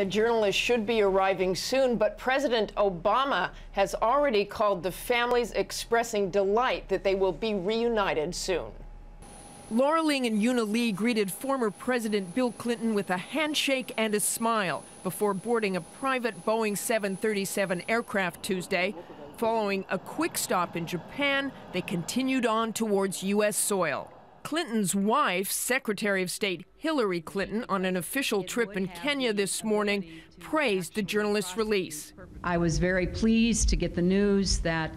The journalist should be arriving soon, but President Obama has already called the families expressing delight that they will be reunited soon. Laura Ling and Euna Lee greeted former President Bill Clinton with a handshake and a smile before boarding a private Boeing 737 aircraft Tuesday. Following a quick stop in Japan, they continued on towards U.S. soil. Clinton's wife, Secretary of State Hillary Clinton, on an official trip in Kenya this morning, praised the journalist's release. I was very pleased to get the news that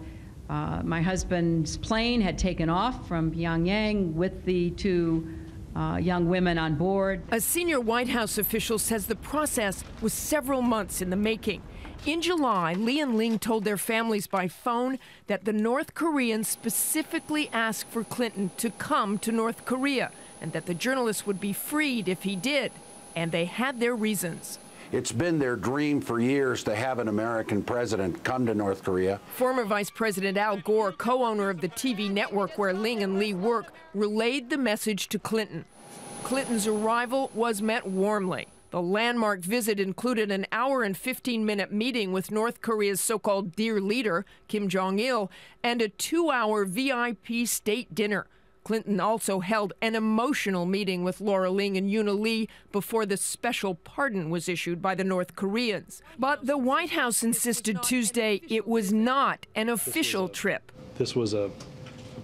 uh, my husband's plane had taken off from Pyongyang with the two uh, young women on board. A senior White House official says the process was several months in the making. In July, Lee and Ling told their families by phone that the North Koreans specifically asked for Clinton to come to North Korea and that the journalist would be freed if he did. And they had their reasons. It's been their dream for years to have an American president come to North Korea. Former Vice President Al Gore, co owner of the TV network where Ling and Lee work, relayed the message to Clinton. Clinton's arrival was met warmly. The landmark visit included an hour and 15 minute meeting with North Korea's so called dear leader, Kim Jong il, and a two hour VIP state dinner. Clinton also held an emotional meeting with Laura Ling and Euna Lee before the special pardon was issued by the North Koreans. But the White House insisted Tuesday it was not an official trip. This was a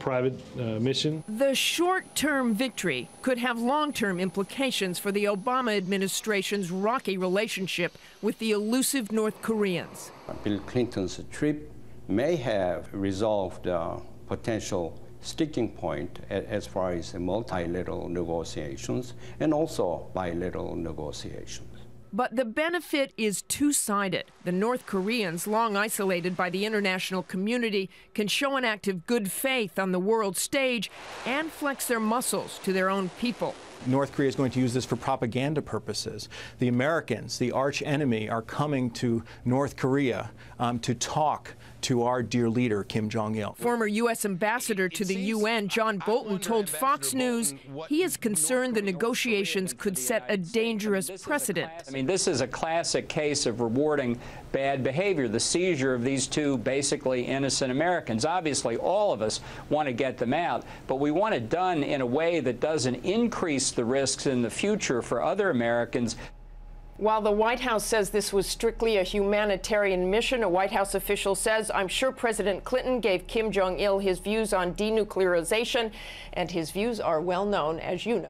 private uh, mission. The short term victory could have long term implications for the Obama administration's rocky relationship with the elusive North Koreans. Bill Clinton's trip may have resolved uh, potential sticking point as far as multilateral negotiations and also bilateral negotiations. But the benefit is two sided. The North Koreans, long isolated by the international community, can show an act of good faith on the world stage and flex their muscles to their own people. North Korea is going to use this for propaganda purposes. The Americans, the arch enemy, are coming to North Korea um, to talk to our dear leader, Kim Jong il. Former U.S. Ambassador to the UN, John Bolton, told Fox News he is concerned the negotiations could set a dangerous precedent. I mean, this is a classic case of rewarding bad behavior, the seizure of these two basically innocent Americans. Obviously, all of us want to get them out, but we want it done in a way that doesn't increase the risks in the future for other Americans. While the White House says this was strictly a humanitarian mission, a White House official says, I'm sure President Clinton gave Kim Jong il his views on denuclearization, and his views are well known, as you know.